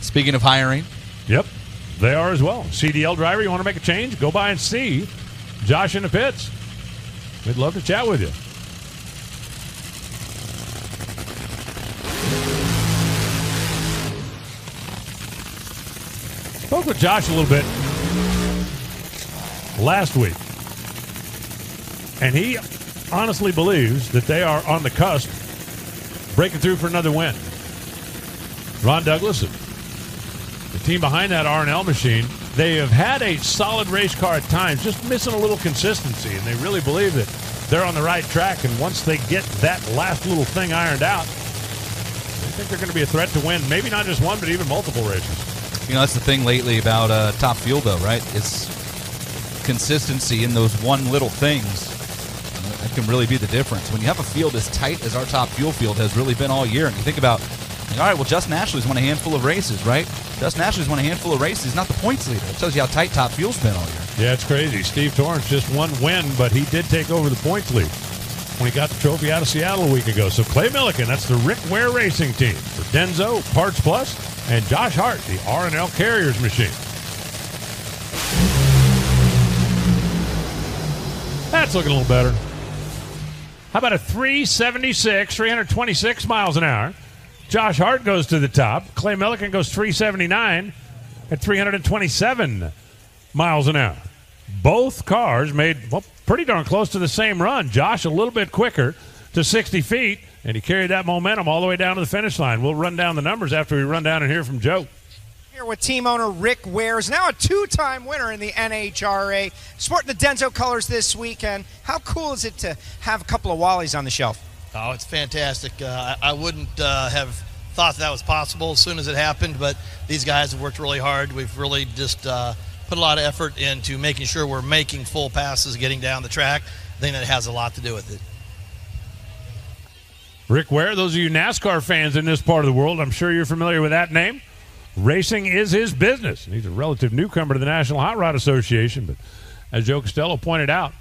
Speaking of hiring, Yep, they are as well. CDL driver, you want to make a change? Go by and see Josh in the pits. We'd love to chat with you. Spoke with Josh a little bit last week, and he honestly believes that they are on the cusp, breaking through for another win. Ron Douglas, the team behind that R&L machine, they have had a solid race car at times, just missing a little consistency, and they really believe that they're on the right track. And once they get that last little thing ironed out, I think they're going to be a threat to win, maybe not just one, but even multiple races. you know that's the thing lately about uh, Top Fuel, though, right? It's consistency in those one little things. That can really be the difference. When you have a field as tight as our Top Fuel field has really been all year, and you think about, all right, well, Justin Ashley's won a handful of races, right? Justin Ashley's won a handful of races. He's not the points leader. It tells you how tight Top Fuel's been all year. Yeah, it's crazy. Steve Torrence just one win, but he did take over the points lead when he got the trophy out of Seattle a week ago. So Clay Millican, that's the Rick Ware Racing team for DENSO, Parts Plus, and Josh Hart, the R&L Carriers machine. That's looking a little better. How about a 376, 326 miles an hour? Josh Hart goes to the top. Clay Millican goes 379 at 327 miles an hour. Both cars made well, pretty darn close to the same run. Josh a little bit quicker to 60 feet, and he carried that momentum all the way down to the finish line. We'll run down the numbers after we run down and hear from Joe. Here with team owner Rick Wares, now a two-time winner in the NHRA, sporting the Denso colors this weekend. How cool is it to have a couple of Wallies on the shelf? Oh, it's fantastic. Uh, I, I wouldn't uh, have thought that was possible as soon as it happened, but these guys have worked really hard. We've really just uh, put a lot of effort into making sure we're making full passes getting down the track. I think that has a lot to do with it. Rick Ware, those of you NASCAR fans in this part of the world, I'm sure you're familiar with that name. Racing is his business. He's a relative newcomer to the National Hot Rod Association, but as Joe Castello pointed out,